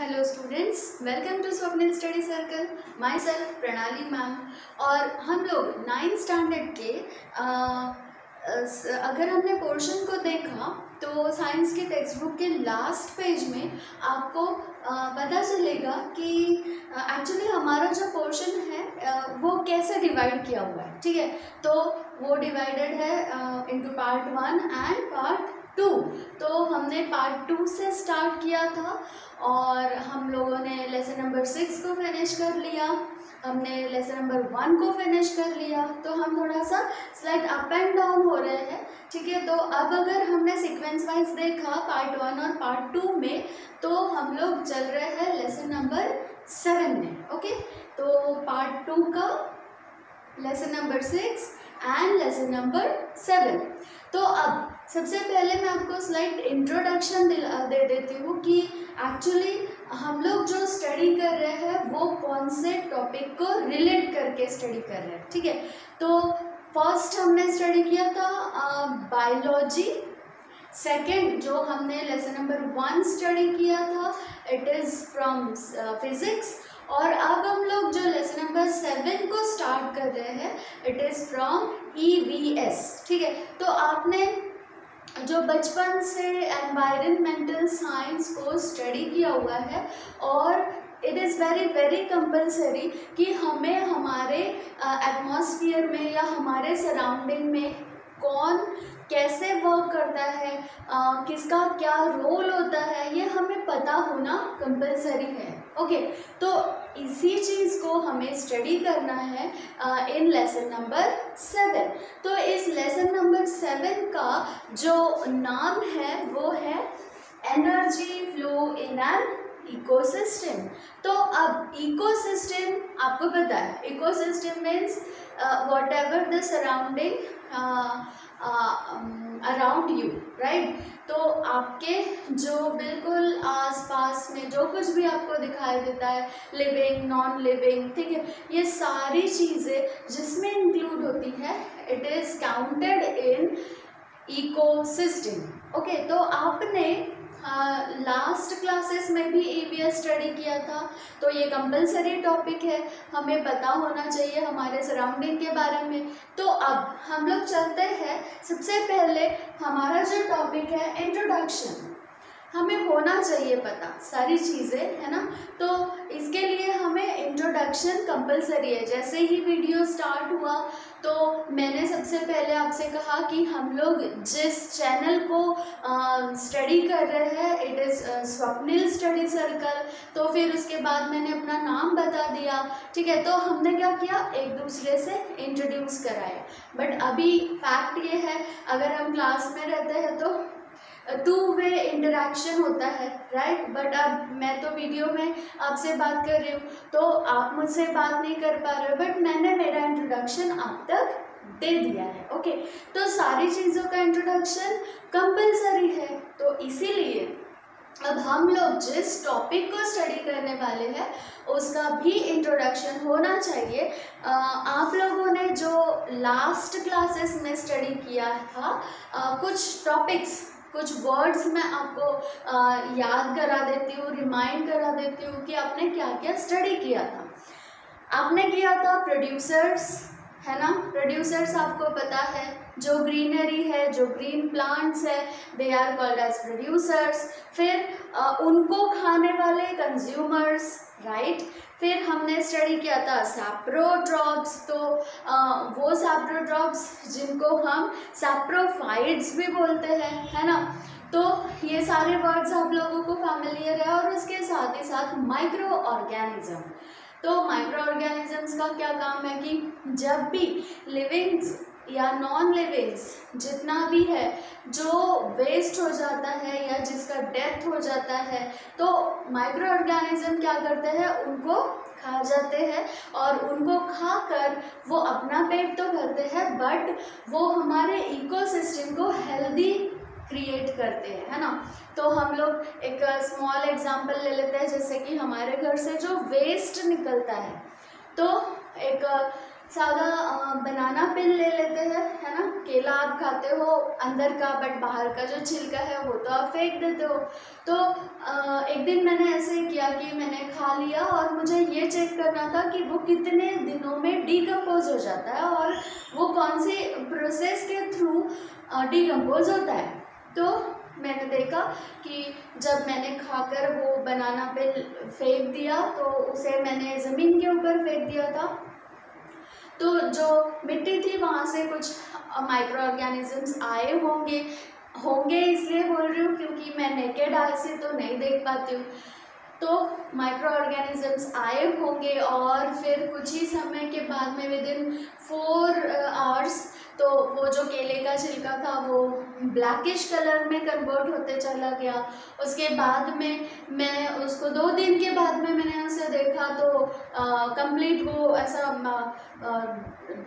Hello students welcome to Swapnil study circle myself Pranali ma'am और हम लोग ninth standard के आ, अगर हमने पोर्शन को देखा तो साइंस के टेक्स्ट बुक के लास्ट पेज में आपको पता चलेगा कि एक्चुअली हमारा जो पोर्शन है वो कैसे डिवाइड किया हुआ है ठीक है? तो वो डिवाइडेड है into part one and part two. तो हमने पार्ट टू से स्टार्ट किया था और हम लोगों ने लेसन नंबर सिक्स को फिनिश कर लिया। हमने लेसन नंबर वन को फिनिश कर लिया। तो हम थोड़ा सा स्लाइड अप एंड डाउन हो रहे हैं, ठीक है? तो अब अगर हमने सीक्वेंस वाइज देखा पार्ट वन और पार्ट टू में तो हम लोग चल रहे हैं लेसन नंबर सेवन में ओके तो पार्ट टू का lesson number six and lesson number seven तो अब सबसे पहले मैं आपको स्लाइड इंट्रोडक्शन दे देती हूँ कि एक्चुअली हम लोग जो स्टडी कर रहे हैं, वो कौन से टॉपिक को रिलेट करके स्टडी कर रहे हैं, ठीक है? तो फ़र्स्ट हमने स्टडी किया था बायोलॉजी सेकंड जो हमने लेसन नंबर वन स्टडी किया था इट इज़ फ्रॉम फिज़िक्स और अब हम लोग जो लेसन नंबर सेवन को स्टार्ट कर रहे हैं it is from E V S ठीक है? तो आपने जो बचपन से एनवायरमेंटल साइंस को स्टडी किया हुआ है, और it is very very compulsory कि हमें हमारे एटमॉस्फियर में या हमारे सराउंडिंग में कौन कैसे वर्क करता है आ, किसका क्या रोल होता है ये हमें पता होना कंपलसरी है। ओके तो इसी चीज़ को हमें स्टडी करना है uh, in lesson number seven तो इस लेसन नंबर सेवन का जो नाम है वो है energy flow in an ecosystem तो अब इकोसिस्टम आपको पता है। Ecosystem means whatever the surrounding around you right तो आपके जो बिल्कुल आसपास में जो कुछ भी आपको दिखाई देता है लिविंग नॉन लिविंग ठीक है, ये सारी चीज़ें जिसमें इंक्लूड होती है it is counted in ecosystem okay तो आपने लास्ट क्लासेस में भी एबीएस स्टडी किया था तो ये कंपलसरी टॉपिक है। हमें पता होना चाहिए हमारे सराउंडिंग के बारे में। तो अब हम लोग चलते हैं। सबसे पहले हमारा जो टॉपिक है इंट्रोडक्शन हमें होना चाहिए पता, सारी चीज़ें, है ना? तो इसके लिए हमें इंट्रोडक्शन कंपलसरी है। जैसे ही वीडियो स्टार्ट हुआ तो मैंने सबसे पहले आपसे कहा कि हम लोग जिस चैनल को स्टडी कर रहे हैं it is Swapnil study circle तो फिर उसके बाद मैंने अपना नाम बता दिया, ठीक है? तो हमने क्या किया? एक दूसरे से इंट्रोड्यूस कराया। बट अभी फैक्ट ये है, अगर हम क्लास में रहते हैं तो टू वे इंटरेक्शन होता है राइट बट अब मैं तो वीडियो में आपसे बात कर रही हूँ तो आप मुझसे बात नहीं कर पा रहे हो बट मैंने मेरा इंट्रोडक्शन आप तक दे दिया है ओके तो सारी चीज़ों का इंट्रोडक्शन कंपलसरी है तो इसीलिए अब हम लोग जिस टॉपिक को स्टडी करने वाले हैं, उसका भी इंट्रोडक्शन होना चाहिए। आप लोगों ने जो लास्ट क्लासेस में स्टडी किया था कुछ टॉपिक्स कुछ वर्ड्स मैं आपको याद करा देती हूँ रिमाइंड करा देती हूँ कि आपने क्या क्या स्टडी किया था। आपने किया था प्रोड्यूसर्स है ना? प्रोड्यूसर्स आपको पता है जो ग्रीनरी है जो ग्रीन प्लांट्स है they are called as producers फिर आ, उनको खाने वाले कंज्यूमर्स राइट फिर हमने स्टडी किया था सैप्रोड्रॉप्स तो आ, वो सैप्रोड्रॉप्स जिनको हम सैप्रोफाइड्स भी बोलते हैं है ना? तो ये सारे वर्ड्स आप लोगों को फैमिलियर है और उसके साथ ही साथ माइक्रो ऑर्गेनिज्म तो माइक्रो ऑर्गेनिजम्स का क्या काम है कि जब भी लिविंग्स या नॉन लिविंग्स जितना भी है, जो वेस्ट हो जाता है या जिसका डेथ हो जाता है तो माइक्रो ऑर्गेनिज्म क्या करते हैं? उनको खा जाते हैं और उनको खा कर वो अपना पेट तो भरते हैं बट वो हमारे इकोसिस्टम को हेल्दी क्रिएट करते हैं, है ना? तो हम लोग एक स्मॉल एग्जांपल ले लेते हैं, जैसे कि हमारे घर से जो वेस्ट निकलता है तो एक सादा बनाना पिल ले लेते हैं, है ना? केला आप खाते हो, अंदर का बट बाहर का जो छिलका है, वो तो आप फेंक देते हो। तो एक दिन मैंने ऐसे किया कि मैंने खा लिया और मुझे ये चेक करना था कि वो कितने दिनों में डीकम्पोज हो जाता है और वो कौन सी प्रोसेस के थ्रू डीकम्पोज होता है। तो मैंने देखा कि जब मैंने खाकर वो बनाना पिल फेंक दिया तो उसे मैंने ज़मीन के ऊपर फेंक दिया था। तो जो मिट्टी थी, वहाँ से कुछ माइक्रो ऑर्गेनिजम्स आए होंगे होंगे इसलिए बोल रही हूँ क्योंकि मैं नेकेड आई से तो नहीं देख पाती हूँ। तो माइक्रो ऑर्गेनिजम्स आए होंगे और फिर कुछ ही समय के बाद में विद इन फोर आवर्स तो वो जो केले का छिलका था, वो ब्लैकिश कलर में कन्वर्ट होते चला गया। उसके बाद में मैं उसको, दो दिन के बाद में मैंने उसे देखा तो कंप्लीट वो ऐसा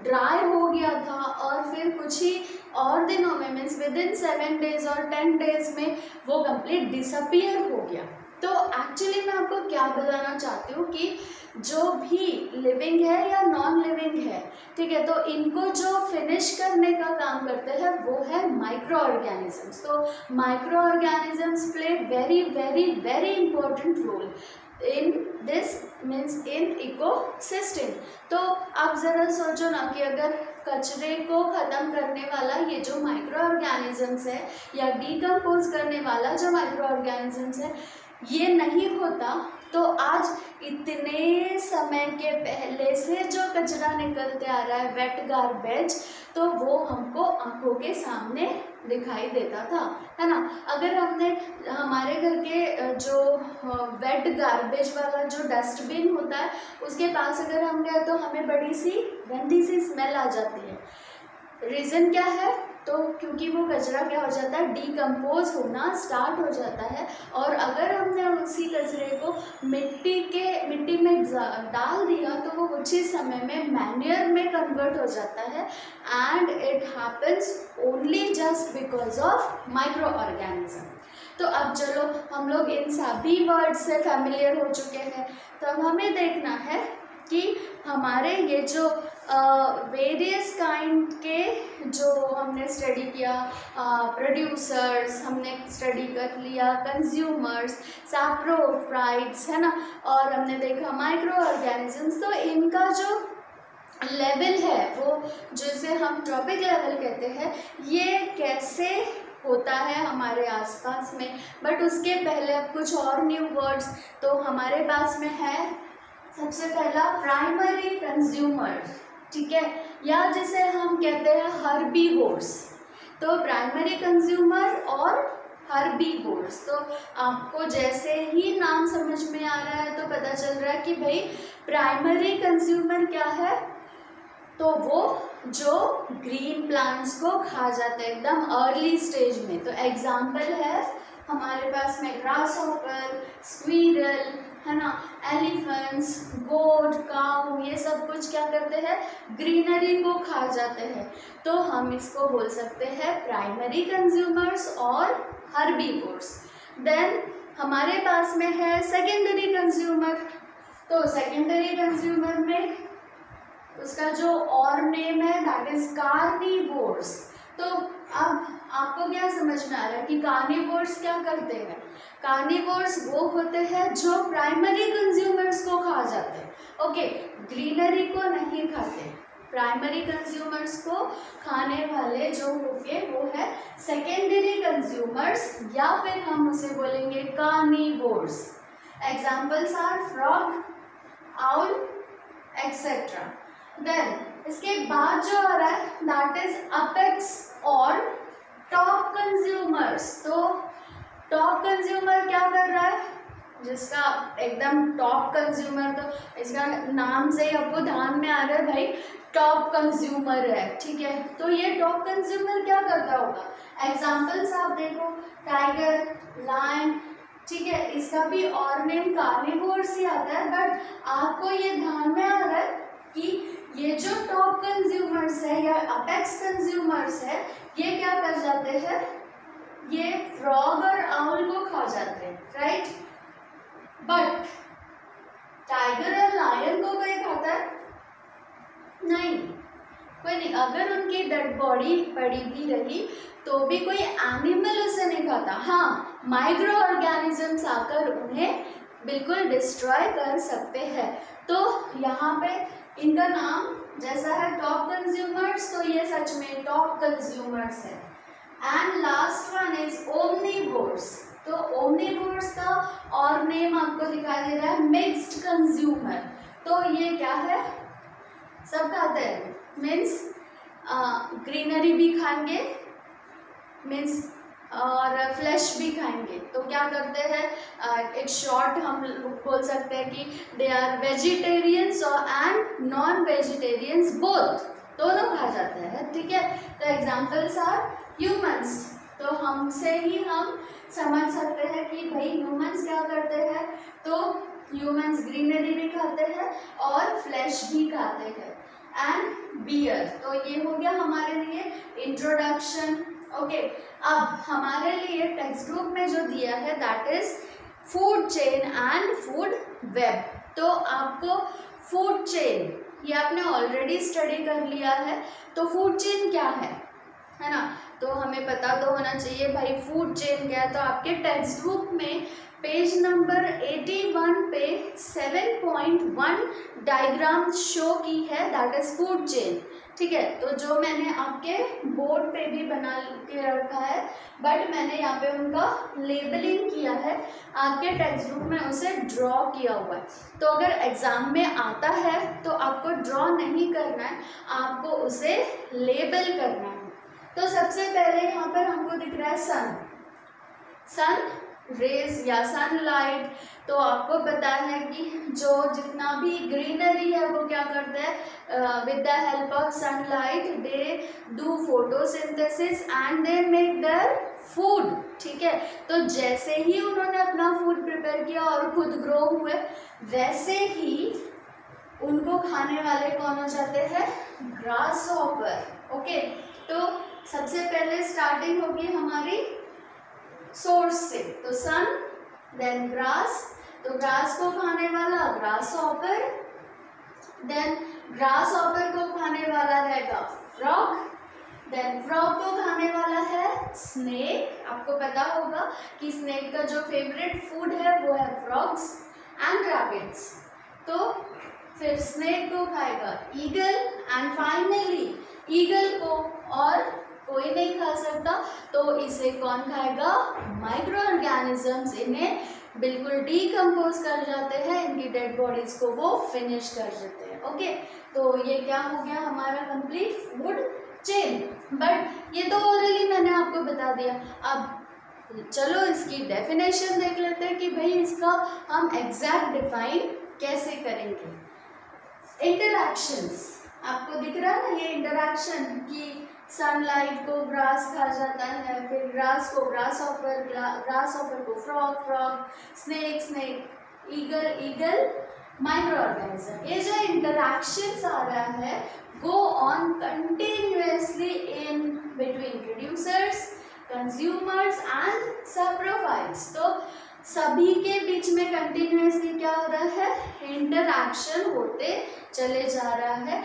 ड्राई हो गया था। और फिर कुछ ही और दिनों में means within seven days और टेन डेज़ में, वो कंप्लीट डिसअपियर हो गया। तो एक्चुअली मैं आपको क्या बताना चाहती हूँ कि जो भी लिविंग है या नॉन लिविंग है, ठीक है तो इनको जो फिनिश करने का काम करते हैं वो है माइक्रो ऑर्गेनिजम्स तो microorganisms play very very very important role in this means in ecosystem तो आप ज़रा सोचो ना कि अगर कचरे को ख़त्म करने वाला ये जो माइक्रो ऑर्गेनिजम्स है या डीकम्पोज करने वाला जो माइक्रो ऑर्गेनिजम्स है ये नहीं होता तो आज इतने समय के पहले से जो कचरा निकलते आ रहा है वेट गार्बेज तो वो हमको आँखों के सामने दिखाई देता था, है ना? अगर हमने, हमारे घर के जो वेट गार्बेज वाला जो डस्टबिन होता है, उसके पास अगर हम गए तो हमें बड़ी सी, गंदी सी स्मेल आ जाती है। रीज़न क्या है? तो क्योंकि वो कचरा क्या हो जाता है? डीकम्पोज होना स्टार्ट हो जाता है और अगर हमने उसी कचरे को मिट्टी के, मिट्टी में डाल दिया तो वो कुछ ही समय में मैन्यर में कन्वर्ट हो जाता है and it happens only just because of microorganism तो अब चलो, हम लोग इन सभी वर्ड से फैमिलियर हो चुके हैं। तो अब हमें देखना है कि हमारे ये जो वेरियस काइंड के जो हमने स्टडी किया प्रोड्यूसर्स हमने स्टडी कर लिया कंज्यूमर्स सैप्रोफ्राइड्स है ना? और हमने देखा माइक्रो ऑर्गेनिजम्स तो इनका जो लेवल है, वो जिसे हम ट्रॉपिक लेवल कहते हैं, ये कैसे होता है हमारे आसपास में? बट उसके पहले अब कुछ और न्यू वर्ड्स तो हमारे पास में है। सबसे पहला प्राइमरी कंज्यूमर ठीक है? या जिसे हम कहते हैं हर्बीवोर्स तो प्राइमरी कंज्यूमर और हर्बीवोर्स तो आपको जैसे ही नाम समझ में आ रहा है तो पता चल रहा है कि भाई प्राइमरी कंज्यूमर क्या है? तो वो जो ग्रीन प्लांट्स को खा जाते हैं, एकदम अर्ली स्टेज में। तो एग्ज़ाम्पल है, हमारे पास में ग्रास हॉपर स्क्वीरल है ना एलिफेंट्स गोड काउ ये सब कुछ क्या करते हैं ग्रीनरी को खा जाते हैं। तो हम इसको बोल सकते हैं प्राइमरी कंज्यूमर्स और हर्बीवोर्स देन हमारे पास में है सेकेंडरी कंज्यूमर तो सेकेंडरी कंज्यूमर में उसका जो और नेम है दैट इज़ कार्निवोर्स तो अब आपको क्या समझ में आ रहा है कि कार्निवोर्स क्या करते हैं? कार्निवोर्स वो होते हैं जो प्राइमरी कंज्यूमर्स को खा जाते हैं। ओके ग्रीनरी को नहीं खाते। प्राइमरी कंज्यूमर्स को खाने वाले जो होंगे, वो है सेकेंडरी कंज्यूमर्स, या फिर हम उसे बोलेंगे carnivores. Examples are frog owl etcetera then इसके बाद जो आ रहा है दैट इज़ अपेक्स और टॉप कंज्यूमर्स तो टॉप कंज्यूमर क्या कर रहा है जिसका एकदम टॉप कंज्यूमर तो इसका नाम से ही आपको ध्यान में आ रहा है भाई टॉप कंज्यूमर है, ठीक है? तो ये टॉप कंज्यूमर क्या करता होगा? एग्जाम्पल्स आप देखो टाइगर लाइन ठीक है? इसका भी और नेम कार्निवोर्स ही आता है बट आपको ये ध्यान में आ रहा है कि ये जो टॉप कंज्यूमर्स है, या अपेक्स कंज्यूमर्स है, ये क्या कर जाते हैं? ये फ्रॉग और आउल को खा जाते हैं राइट बट टाइगर और लायन को कोई खाता है? नहीं। कोई नहीं, अगर उनकी डेड बॉडी पड़ी भी रही तो भी कोई एनिमल उसे नहीं खाता। हाँ माइक्रो ऑर्गेनिजम्स आकर उन्हें बिल्कुल डिस्ट्रॉय कर सकते हैं। तो यहाँ पे इनका नाम जैसा है टॉप कंज्यूमर्स तो ये सच में टॉप कंज्यूमर्स है। And last one is omnivores तो ओमनीवोर्स का और नेम आपको दिखाई दे रहा है मिक्स्ड कंज्यूमर तो ये क्या है? सब खाते हैं। मीन्स ग्रीनरी भी खाएँगे मीन्स और फ्लैश भी खाएँगे। तो क्या करते हैं? एक शॉर्ट हम बोल सकते हैं कि दे आर वेजिटेरियंस और एंड नॉन वेजिटेरियंस बोथ दोनों खा जाते हैं, ठीक है? तो एग्जाम्पल्स आर ह्यूमंस तो हमसे ही हम समझ सकते हैं कि भाई ह्यूमंस क्या करते हैं? तो ह्यूमंस ग्रीनरी भी खाते हैं और फ्लैश भी खाते हैं। एंड बियर तो ये हो गया हमारे लिए इंट्रोडक्शन ओके अब हमारे लिए टेक्स्ट बुक में जो दिया है that is food chain and food web तो आपको फ़ूड चेन ये आपने ऑलरेडी स्टडी कर लिया है। तो फ़ूड चेन क्या है? है ना? तो हमें पता तो होना चाहिए, भाई फ़ूड चेन क्या है? तो आपके टेक्स्ट बुक में पेज नंबर 81 पे 7.1 डायग्राम शो की है दैट इज़ फ़ूड चेन ठीक है? तो जो मैंने आपके बोर्ड पे भी बना के रखा है बट मैंने यहाँ पे उनका लेबलिंग किया है, आपके टेक्स्ट बुक में उसे ड्रॉ किया हुआ है। तो अगर एग्ज़ाम में आता है तो आपको ड्रॉ नहीं करना है, आपको उसे लेबल करना है। तो सबसे पहले यहाँ पर हमको दिख रहा है सन सन रेज या सनलाइट तो आपको पता है कि जो जितना भी ग्रीनरी है वो क्या करते हैं? With the help of sunlight they do photosynthesis and they make their food ठीक है? तो जैसे ही उन्होंने अपना फ़ूड प्रिपेयर किया और खुद ग्रो हुए, वैसे ही उनको खाने वाले कौन हो जाते हैं? ग्रास ऑपर ओके तो सबसे पहले स्टार्टिंग होगी हमारी सोर्स से। तो सन देन ग्रास तो ग्रास को खाने वाला grasshopper then grasshopper को खाने वाला रहेगा फ्रॉग देन फ्रॉग को खाने वाला है स्नेक आपको पता होगा कि स्नेक का जो फेवरेट फ़ूड है वो है फ्रॉग्स एंड रैबिट्स तो फिर स्नेक को खाएगा ईगल एंड फाइनली ईगल को और कोई नहीं खा सकता। तो इसे कौन खाएगा? माइक्रो ऑर्गेनिजम्स इन्हें बिल्कुल डीकम्पोज कर जाते हैं। इनकी डेड बॉडीज को वो फिनिश कर देते हैं। ओके तो ये क्या हो गया हमारा कंप्लीट फ़ूड चेन बट ये तो ऑलरेडी मैंने आपको बता दिया। अब चलो इसकी डेफिनेशन देख लेते हैं कि भाई इसका हम एग्जैक्ट डिफाइन कैसे करेंगे। इंटरैक्शंस आपको दिख रहा है ना ये इंटरैक्शन की सनलाइट को ग्रास खा जाता है, फिर ग्रास को ग्रास ऑफ़र ग्रास ऑफ़र को frog frog snake snake eagle eagle microorganism ये जो इंटरक्शन आ रहा है go on continuously in between producers consumers and saprophytes तो सभी के बीच में कंटिन्यूसली क्या हो रहा है? इंटरक्शन होते चले जा रहा है।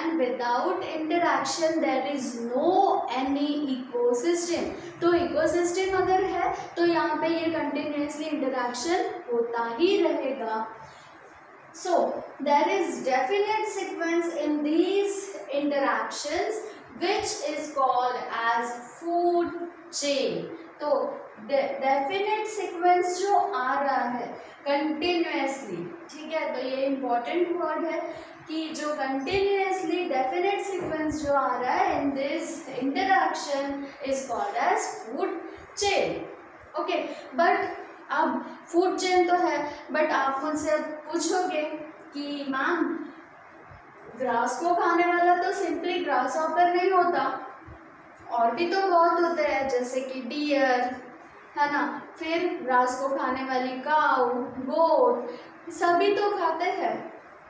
And without interaction there is no any ecosystem तो इकोसिस्टम अगर है तो यहाँ पे ये कंटिन्यूसली इंटरक्शन होता ही रहेगा। So there is definite sequence in these interactions which is called as food chain तो डेफिनेट सीक्वेंस जो आ रहा है कंटिन्यूसली ठीक है? तो ये इंपॉर्टेंट वर्ड है कि जो कंटिन्यूसली डेफिनेट सीक्वेंस जो आ रहा है in this interaction is called as food chain okay but अब फ़ूड चेन तो है बट आप मुझसे पूछोगे कि, मैम ग्रास को खाने वाला तो सिंपली ग्रास ऑपर नहीं होता। और भी तो बहुत होते हैं, जैसे कि डियर है ना? फिर ग्रास को खाने वाली काउ गोट सभी तो खाते हैं,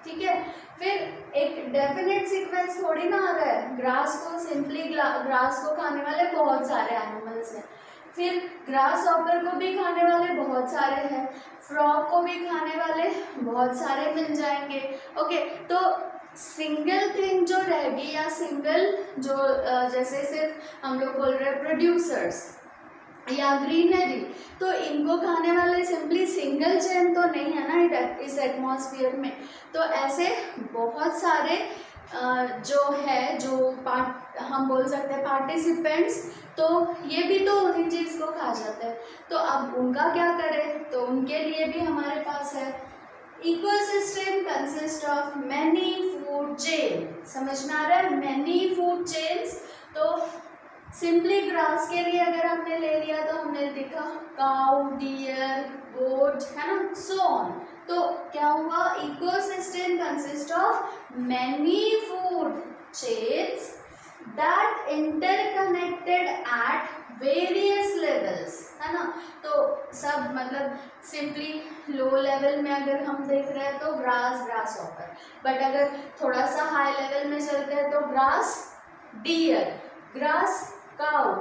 ठीक है? फिर एक डेफिनेट सीक्वेंस थोड़ी ना आ रहा है। ग्रास को सिंपली ग्रास को खाने वाले बहुत सारे एनिमल्स हैं। फिर ग्रास ऑपर को भी खाने वाले बहुत सारे हैं। फ्रॉग को भी खाने वाले बहुत सारे मिल जाएँगे। ओके तो सिंगल थिंग जो रहेगी या सिंगल जो जैसे सिर्फ़ हम लोग बोल रहे हैं प्रोड्यूसर्स या ग्रीनरी तो इनको खाने वाले सिंपली सिंगल चेन तो नहीं है ना इस एटमॉस्फेयर में। तो ऐसे बहुत सारे जो है, जो पार्ट हम बोल सकते हैं पार्टिसिपेंट्स तो ये भी तो उन्हीं चीज़ को खा जाते हैं। तो अब उनका क्या करें? तो उनके लिए भी हमारे पास है। Ecosystem consist of many food chain समझ में आ रहा है? मैनी फ़ूड चेन्स तो सिंपली ग्रास के लिए अगर हमने ले लिया तो हमने देखा काउ डियर गोट है ना? सो ऑन तो क्या हुआ? Ecosystem consist of many food chains that interconnected at various levels है ना? तो सब मतलब सिंपली लो लेवल में अगर हम देख रहे हैं तो ग्रास ग्रास ऑपर बट अगर थोड़ा सा हाई लेवल में चलते हैं तो grass deer grass cow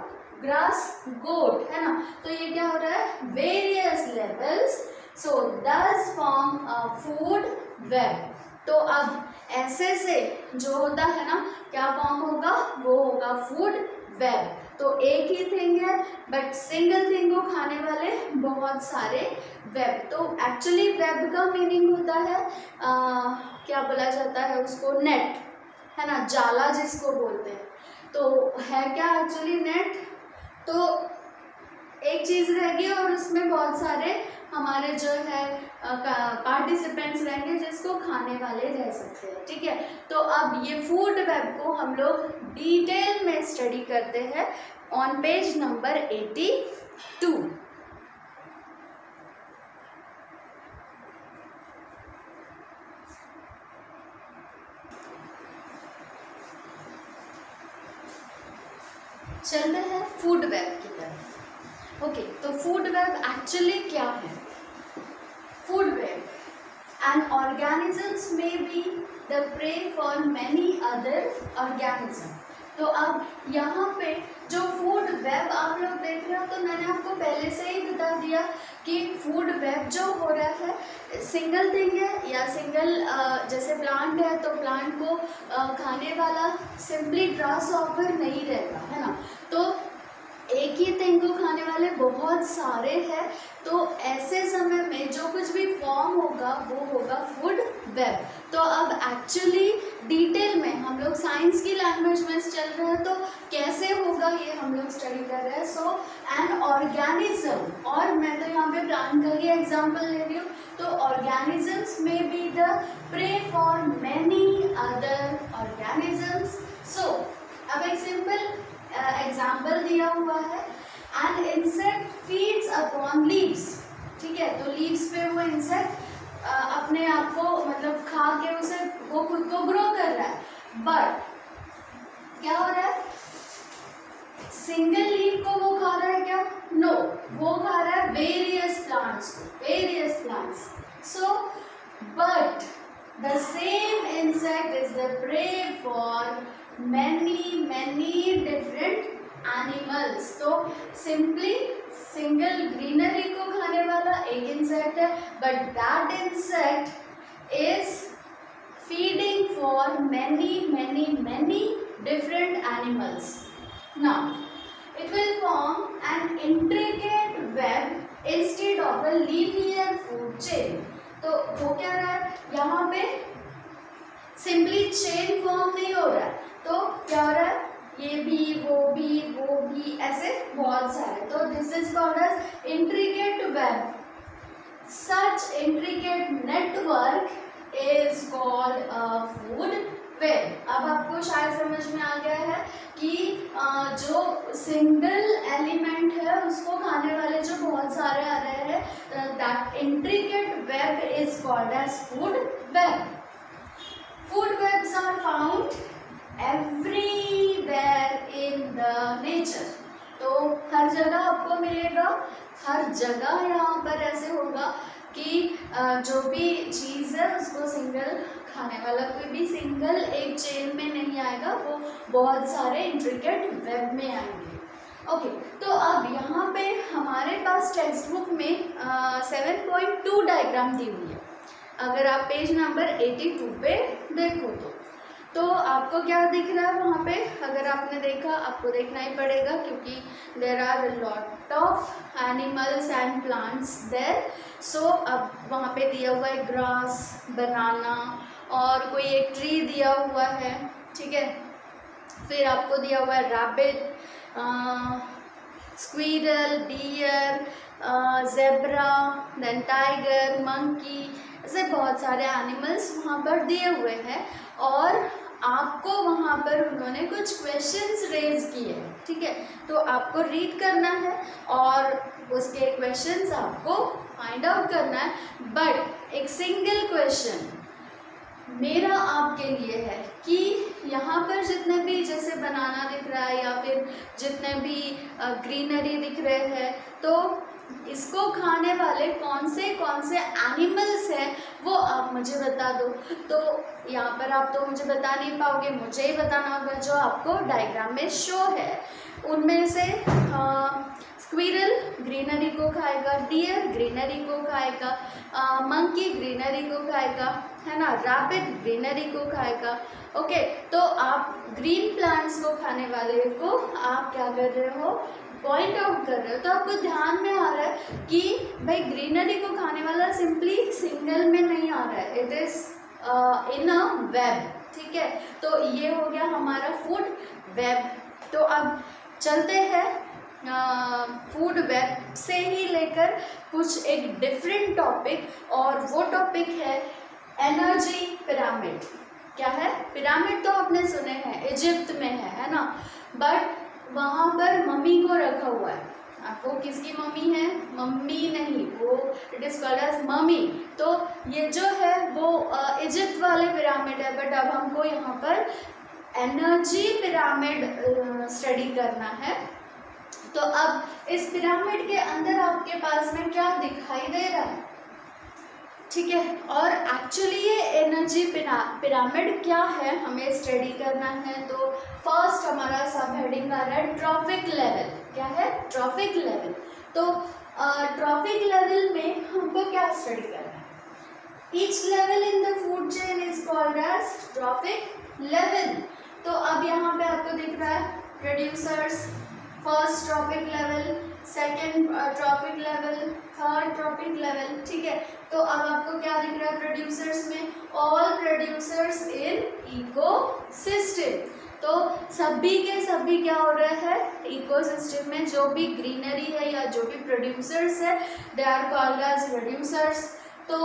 grass goat है ना? तो ये क्या हो रहा है? वेरियस लेवल्स सो दस फॉर्म फ़ूड वेब तो अब ऐसे से जो होता है ना क्या फॉर्म होगा? वो होगा फ़ूड वेब तो एक ही थिंग है बट सिंगल थिंग को खाने वाले बहुत सारे वेब तो एक्चुअली वेब का मीनिंग होता है आ, क्या बोला जाता है उसको? नेट है ना? जाला जिसको बोलते हैं। तो है क्या एक्चुअली नेट तो एक चीज़ रहेगी और उसमें बहुत सारे हमारे जो है पार्टिसिपेंट्स रहेंगे जिसको खाने वाले रह सकते हैं, ठीक है? तो अब ये फ़ूड वेब को हम लोग डिटेल में स्टडी करते हैं on page number eighty two चलते हैं फ़ूड वेब की तरफ़ ओके तो फ़ूड वेब एक्चुअली क्या है फ़ूड वेब एंड ऑर्गेनिजम्स में be the prey for many other organism तो अब यहाँ पे जो फ़ूड वेब आप लोग देख रहे हो तो मैंने आपको पहले से ही बता दिया कि फ़ूड वेब जो हो रहा है सिंगल थिंग है या सिंगल जैसे प्लांट है तो प्लांट को खाने वाला सिंपली ग्रास ऑफ़र नहीं रहता, है ना? तो एक ही को खाने वाले बहुत सारे हैं तो ऐसे समय में जो कुछ भी फॉर्म होगा, वो होगा फ़ूड वेब तो अब एक्चुअली डिटेल में हम लोग साइंस की लैंग्वेज में चल रहे हैं तो कैसे होगा ये हम लोग स्टडी कर रहे हैं? सो एन ऑर्गेनिज्म और मैं तो यहाँ पे प्लांट का ही एग्जांपल ले रही हूँ तो ऑर्गेनिजम्स में be the prey for many other organisms so अब एक सिंपल एग्ज़ाम्पल uh, दिया हुआ है and insect feeds upon leaves ठीक है? तो लीव्स पे वो इंसेक्ट uh, अपने आप को मतलब खा के उसे वो खुद को ग्रो कर रहा है. बट क्या हो रहा है? सिंगल लीव को वो खा रहा है क्या? नो no, वो खा रहा है वेरियस प्लांट्स को various plants so but the same insect is the prey for many many different animals तो simply सिंगल ग्रीनरी को खाने वाला एक इंसेक्ट है but that insect is feeding for many many many different animals now it will form an intricate web instead of a linear food chain तो वो क्या रहा है यहाँ पे सिंपली चेन फॉर्म नहीं हो रहा है। तो क्या हो रहा है? ये भी, वो भी वो भी, ऐसे बहुत सारे। तो this is called as intricate web such intricate network is called a food web अब आपको शायद समझ में आ गया है कि जो सिंगल एलिमेंट है, उसको खाने वाले जो बहुत सारे आ रहे हैं that intricate web is called as food web food webs are found everywhere in the nature तो हर जगह आपको मिलेगा, हर जगह यहाँ पर ऐसे होगा कि जो भी चीज़ है, उसको सिंगल खाने वाला कोई भी सिंगल एक चेन में नहीं आएगा, वो बहुत सारे इंट्रिकेट वेब में आएँगे। ओके तो अब यहाँ पे हमारे पास टेक्स्ट बुक में सेवन पॉइंट टू डायग्राम दी हुई है। अगर आप पेज नंबर एटी टू पे देखो तो। तो आपको क्या दिख रहा है वहाँ पे? अगर आपने देखा, आपको देखना ही पड़ेगा क्योंकि there are lot of animals and plants there so अब वहाँ पे दिया हुआ है ग्रास बनाना और कोई एक ट्री दिया हुआ है, ठीक है? फिर आपको दिया हुआ है rabbit squirrel deer zebra then tiger monkey ऐसे बहुत सारे एनिमल्स वहाँ पर दिए हुए हैं और आपको वहाँ पर उन्होंने कुछ क्वेश्चंस रेज किए ठीक है? तो आपको रीड करना है और उसके क्वेश्चंस आपको फाइंड आउट करना है। बट एक सिंगल क्वेश्चन मेरा आपके लिए है कि यहाँ पर जितने भी जैसे बनाना दिख रहा है या फिर जितने भी ग्रीनरी दिख रहे हैं तो इसको खाने वाले कौन से कौन से एनिमल्स हैं, वो आप मुझे बता दो। तो यहाँ पर आप तो मुझे बता नहीं पाओगे, मुझे ही बताना होगा जो आपको डायग्राम में शो है। उनमें से स्क्वीरल ग्रीनरी को खाएगा, डियर ग्रीनरी को खाएगा मंकी ग्रीनरी को खाएगा, है ना रैबिट ग्रीनरी को खाएगा। ओके तो आप ग्रीन प्लांट्स को खाने वाले को आप क्या कर रहे हो? पॉइंट आउट कर रहे हो। तो आपको ध्यान में आ रहा है कि भाई ग्रीनरी को खाने वाला सिंपली सिंगल में नहीं आ रहा है। It is in a web ठीक है? तो ये हो गया हमारा फ़ूड वेब तो अब चलते हैं फ़ूड वेब से ही लेकर कुछ एक डिफरेंट टॉपिक और वो टॉपिक है एनर्जी पिरामिड क्या है? पिरामिड तो आपने सुने हैं इजिप्ट में है है ना? बट वहाँ पर मम्मी को रखा हुआ है। आपको किसकी मम्मी है? मम्मी नहीं, वो it is called as mummy तो ये जो है, वो इजिप्ट वाले पिरामिड है बट अब हमको यहाँ पर एनर्जी पिरामिड स्टडी करना है। तो अब इस पिरामिड के अंदर आपके पास में क्या दिखाई दे रहा है? ठीक है, और एक्चुअली ये एनर्जी पिरामिड क्या है? हमें स्टडी करना है तो फ़र्स्ट हमारा सब हेडिंग आ रहा है ट्रॉफिक लेवल क्या है? ट्रॉफिक लेवल तो ट्रॉफिक लेवल में हमको क्या स्टडी करना है? Each level in the food chain is called as trophic level तो अब यहाँ पे आपको दिख रहा है producers first trophic level second trophic level third trophic level ठीक है? तो अब आपको क्या दिख रहा है प्रोड्यूसर्स में? All producers in ecosystem तो सभी के सभी क्या हो रहा है? इकोसिस्टम में जो भी ग्रीनरी है या जो भी प्रोड्यूसर्स है they are called as producers तो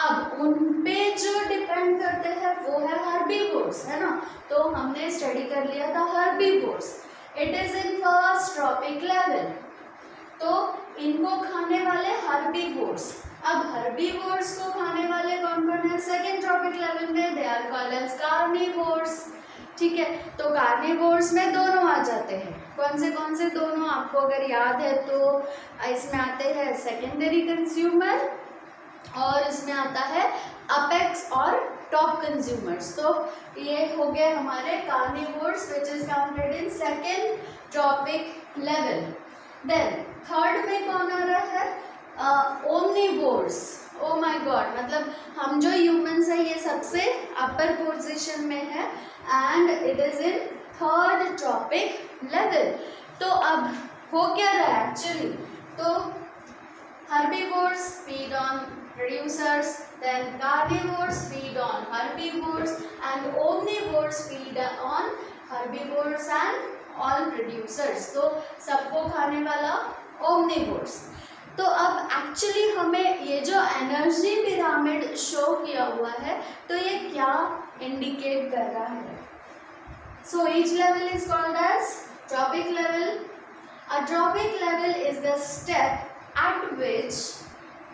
अब उन पे जो डिपेंड करते हैं, वो है हर्बीवोर्स है ना? तो हमने स्टडी कर लिया था herbivores it is in first trophic level तो इनको खाने वाले हर्बीवोर्स अब हर्बीवोर्स को खाने वाले कौन कौन है? सेकेंड ट्रॉपिक लेवल में दे आर कॉल्ड कार्निवोर्स। ठीक है तो कार्निवोर्स में दोनों आ जाते हैं। कौन से कौन से? दोनों आपको अगर याद है तो इसमें आते हैं सेकेंडरी कंज्यूमर और इसमें आता है अपेक्स और टॉप कंज्यूमर्स तो ये हो गए हमारे carnivores which is counted in second trophic level then third में कौन आ रहा है? ओमनीवोर्स ओ माय गॉड मतलब हम जो ह्यूमंस हैं, ये सबसे अपर पोजीशन में है and it is in third trophic level तो अब हो क्या रहा है एक्चुअली तो herbivores, feed on producers then carnivores feed on herbivores and omnivores feed on herbivores and all producers तो सबको खाने वाला omnivores तो अब एक्चुअली हमें ये जो एनर्जी पिरामिड शो किया हुआ है तो ये क्या इंडिकेट कर रहा है so each level is called as trophic level a trophic level is the step at which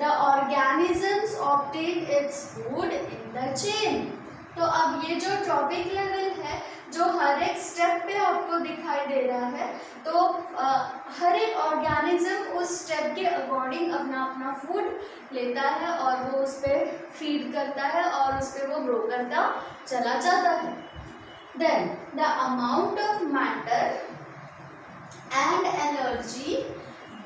the organisms obtain its food in the chain तो अब ये जो ट्रॉपिक लेवल है जो हर एक स्टेप पे आपको दिखाई दे रहा है तो आ, हर एक ऑर्गेनिज्म उस स्टेप के अकॉर्डिंग अपना अपना फ़ूड लेता है और वो उस पर फ़ीड करता है और उस पर वो ग्रो करता चला जाता है। Then the amount of matter and energy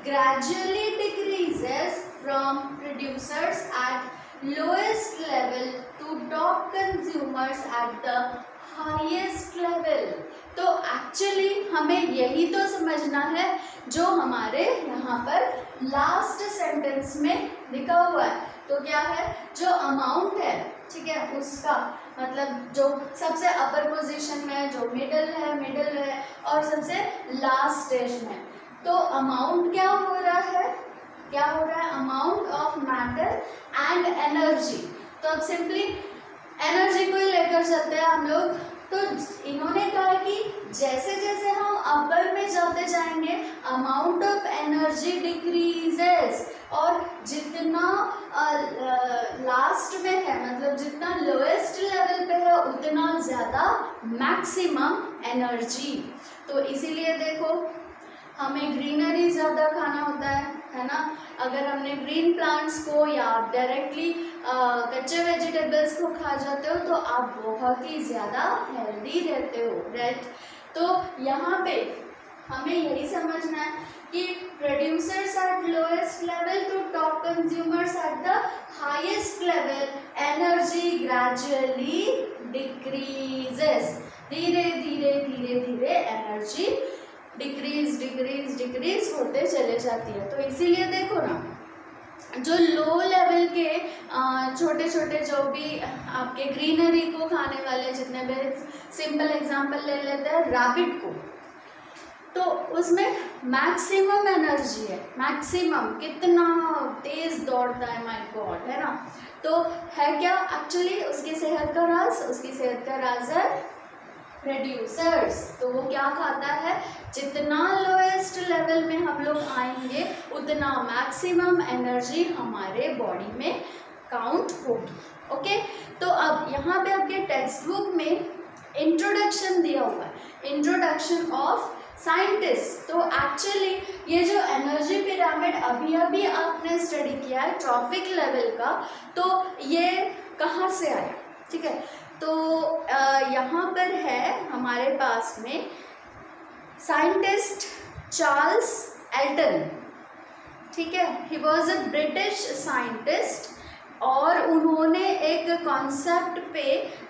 gradually decreases from producers at lowest level to top consumers at the highest level तो एक्चुअली हमें यही तो समझना है जो हमारे यहाँ पर लास्ट सेंटेंस में लिखा हुआ है। तो क्या है? जो अमाउंट है, ठीक है, उसका मतलब जो सबसे अपर पोजीशन में है, जो मिडल है मिडल है और सबसे लास्ट स्टेज में तो अमाउंट क्या हो रहा है? क्या हो रहा है? Amount of matter and energy तो अब सिंपली एनर्जी को ही लेकर चलते हैं हम लोग। तो इन्होंने कहा कि जैसे जैसे हम अपर में जाते जाएँगे अमाउंट ऑफ़ एनर्जी डिक्रीजेस और जितना लास्ट में है मतलब जितना लोएस्ट लेवल पे है, उतना ज़्यादा मैक्सिमम एनर्जी तो इसीलिए देखो, हमें ग्रीनरी ज़्यादा खाना होता है। है ना? अगर हमने ग्रीन प्लांट्स को या आप डायरेक्टली कच्चे वेजिटेबल्स को खा जाते हो तो आप बहुत ही ज़्यादा हेल्दी रहते हो राइट तो यहाँ पे हमें यही समझना है कि producers at lowest level to top consumers at the highest level energy gradually decreases धीरे धीरे धीरे धीरे एनर्जी डिक्रीज डिक्रीज डिक्रीज होते चले जाती है। तो इसीलिए देखो ना, जो लो लेवल के छोटे छोटे जो भी आपके ग्रीनरी को खाने वाले जितने भी सिंपल एग्जांपल ले लेते हैं रैबिट को। तो उसमें मैक्सिमम एनर्जी है। मैक्सिमम कितना तेज दौड़ता है माय गॉड है ना? तो है क्या? एक्चुअली उसकी सेहत का राज, उसकी सेहत का राज है प्रोड्यूसर्स तो वो क्या खाता है? जितना लोएस्ट लेवल में हम लोग आएँगे, उतना मैक्सिमम एनर्जी हमारे बॉडी में काउंट होगी। ओके तो अब यहाँ पे आपके टेक्स्ट बुक में इंट्रोडक्शन दिया हुआ है। इंट्रोडक्शन ऑफ़ साइंटिस्ट तो एक्चुअली ये जो एनर्जी पिरामिड अभी अभी आपने स्टडी किया है ट्रॉफिक लेवल का तो ये कहाँ से आया? ठीक है? तो यहाँ पर है हमारे पास में साइंटिस्ट चार्ल्स एल्टन। ठीक है? He was a British scientist और उन्होंने एक कॉन्सेप्ट पे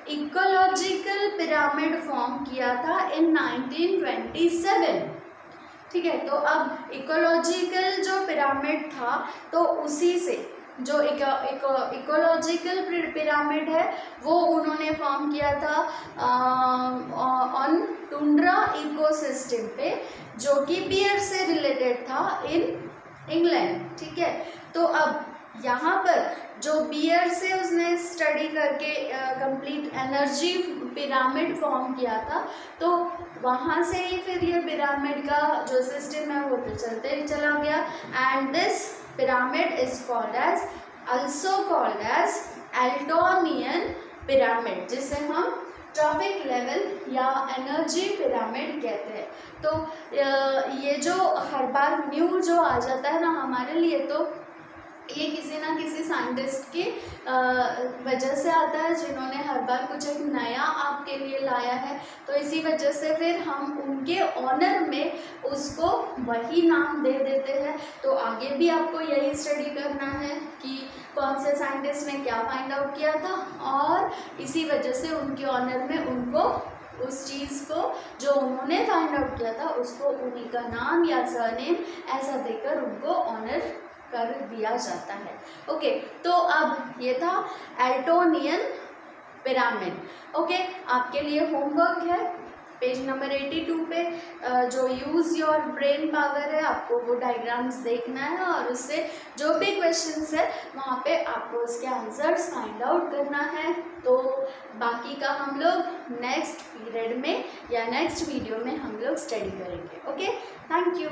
इकोलॉजिकल पिरामिड फॉर्म किया था इन 1927 ठीक है? तो अब इकोलॉजिकल जो पिरामिड था तो उसी से जो एक इकोलॉजिकल पिरामिड है, वो उन्होंने फॉर्म किया था ऑन टुंड्रा इकोसिस्टम पे, जो कि बियर से रिलेटेड था इन इंग्लैंड ठीक है? तो अब यहाँ पर जो बियर से उसने स्टडी करके कंप्लीट एनर्जी पिरामिड फॉर्म किया था तो वहाँ से ही फिर ये पिरामिड का जो सिस्टम है वो तो चलते चला गया। And this pyramid is called as, also called as Eltonian pyramid, जिसे हम ट्रॉफिक लेवल या एनर्जी पिरामिड कहते हैं। तो ये जो हर बार न्यू जो आ जाता है ना हमारे लिए तो ये किसी ना किसी साइंटिस्ट की वजह से आता है, जिन्होंने हर बार कुछ एक नया आपके लिए लाया है। तो इसी वजह से फिर हम उनके ऑनर में उसको वही नाम दे देते हैं। तो आगे भी आपको यही स्टडी करना है कि कौन से साइंटिस्ट ने क्या फाइंड आउट किया था और इसी वजह से उनके ऑनर में उनको उस चीज़ को, जो उन्होंने फाइंड आउट किया था, उसको उन्हीं का नाम या सरनेम ऐसा देकर उनको ऑनर कर दिया जाता है। ओके तो अब ये था एल्टोनियन पिरामिड। ओके, आपके लिए होमवर्क है। पेज नंबर 82 पे जो यूज़ योर ब्रेन पावर है, आपको वो डायग्राम्स देखना है और उससे जो भी क्वेश्चंस है, वहाँ पे आपको उसके आंसर्स फाइंड आउट करना है। तो बाकी का हम लोग नेक्स्ट पीरियड में या नेक्स्ट वीडियो में हम लोग स्टडी करेंगे। Okay thank you